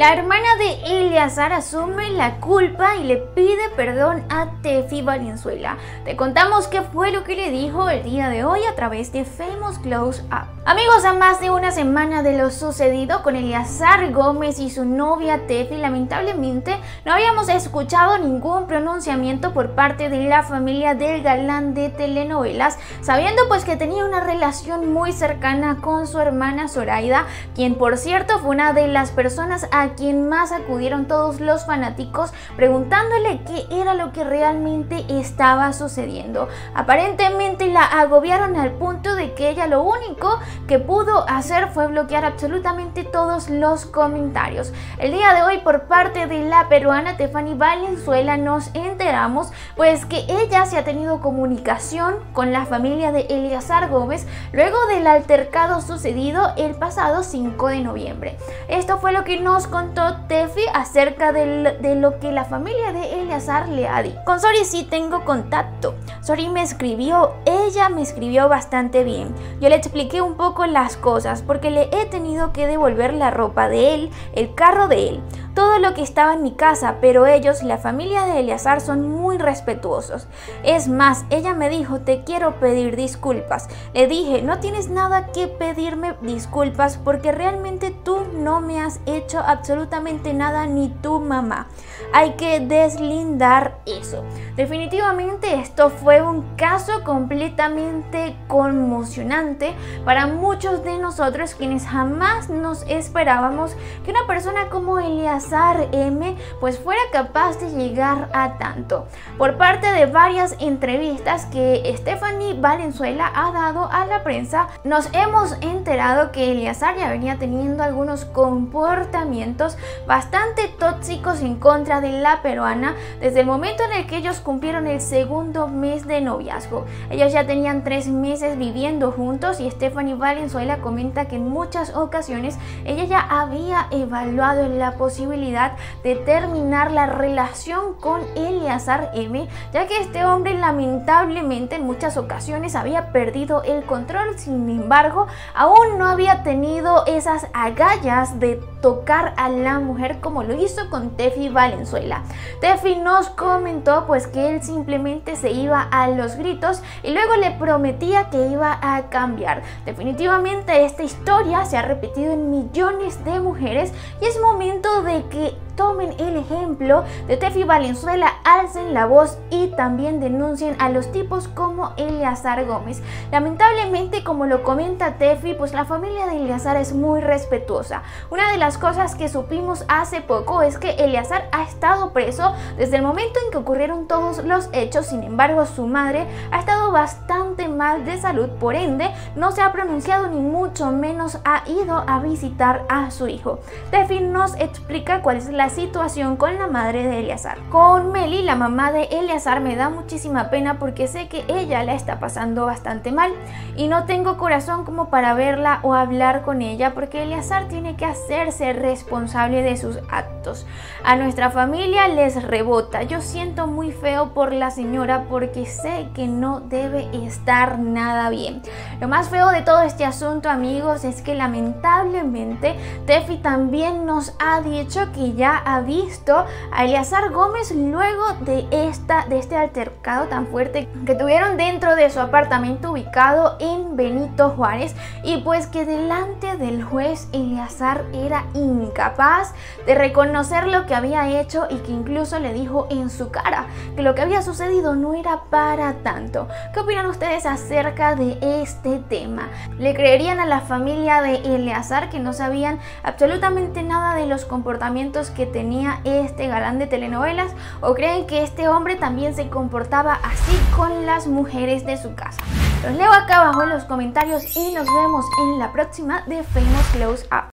La hermana de Eleazar asume la culpa y le pide perdón a Tefi Valenzuela. Te contamos qué fue lo que le dijo el día de hoy a través de Famous Close Up. Amigos, a más de una semana de lo sucedido con Eleazar Gómez y su novia Tefi, lamentablemente no habíamos escuchado ningún pronunciamiento por parte de la familia del galán de telenovelas, sabiendo pues que tenía una relación muy cercana con su hermana Zoraida, quien por cierto fue una de las personas a quien más acudieron todos los fanáticos preguntándole qué era lo que realmente estaba sucediendo. Aparentemente la agobiaron al punto de que ella lo único que pudo hacer fue bloquear absolutamente todos los comentarios. El día de hoy por parte de la peruana Tefani Valenzuela nos enteramos pues que ella se ha tenido comunicación con la familia de Eliazar Gómez luego del altercado sucedido el pasado 5 de noviembre. Esto fue lo que nos contó Tefi acerca de, lo que la familia de Eleazar le ha dicho. Con Sori sí tengo contacto. Sori me escribió, ella me escribió bastante bien. Yo le expliqué un poco las cosas porque le he tenido que devolver la ropa de él, el carro de él todo lo que estaba en mi casa, pero ellos, la familia de Eleazar, son muy respetuosos. Es más, ella me dijo, te quiero pedir disculpas. Le dije, no tienes nada que pedirme disculpas porque realmente tú no me has hecho absolutamente nada ni tu mamá. Hay que deslindar eso. Definitivamente esto fue un caso completamente conmocionante para muchos de nosotros quienes jamás nos esperábamos que una persona como Eleazar M pues fuera capaz de llegar a tanto. Por parte de varias entrevistas que Stephanie Valenzuela ha dado a la prensa, nos hemos enterado que Eliazar ya venía teniendo algunos comportamientos bastante tóxicos en contra de la peruana desde el momento en el que ellos cumplieron el segundo mes de noviazgo. Ellos ya tenían tres meses viviendo juntos y Stephanie Valenzuela comenta que en muchas ocasiones ella ya había evaluado la posibilidad de terminar la relación con Eleazar M, ya que este hombre lamentablemente en muchas ocasiones había perdido el control, sin embargo, aún no había tenido esas agallas de tocar a la mujer como lo hizo con Tefi Valenzuela. Tefi nos comentó pues que él simplemente se iba a los gritos y luego le prometía que iba a cambiar. Definitivamente esta historia se ha repetido en millones de mujeres y es momento de que tomen el ejemplo de Tefi Valenzuela, alcen la voz y también denuncien a los tipos como Eleazar Gómez. Lamentablemente, como lo comenta Tefi, pues la familia de Eleazar es muy respetuosa. Una de las cosas que supimos hace poco es que Eleazar ha estado preso desde el momento en que ocurrieron todos los hechos, sin embargo su madre ha estado bastante mal de salud, por ende no se ha pronunciado ni mucho menos ha ido a visitar a su hijo. Tefi nos explica cuál es la situación con la madre de Eleazar. Con Meli, la mamá de Eleazar, me da muchísima pena porque sé que ella la está pasando bastante mal y no tengo corazón como para verla o hablar con ella porque Eleazar tiene que hacerse responsable de sus actos. A nuestra familia les rebota. Yo siento muy feo por la señora porque sé que no debe estar nada bien. Lo más feo de todo este asunto, amigos, es que lamentablemente Tefi también nos ha dicho que ya ha visto a Eleazar Gómez luego de, esta, de este altercado tan fuerte que tuvieron dentro de su apartamento ubicado en Benito Juárez y pues que delante del juez Eleazar era incapaz de reconocer lo que había hecho y que incluso le dijo en su cara que lo que había sucedido no era para tanto. ¿Qué opinan ustedes acerca de este tema? ¿Le creerían a la familia de Eleazar que no sabían absolutamente nada de los comportamientos que tenía este galán de telenovelas o creen que este hombre también se comportaba así con las mujeres de su casa. Los leo acá abajo en los comentarios y nos vemos en la próxima de Famous Close Up.